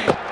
Three.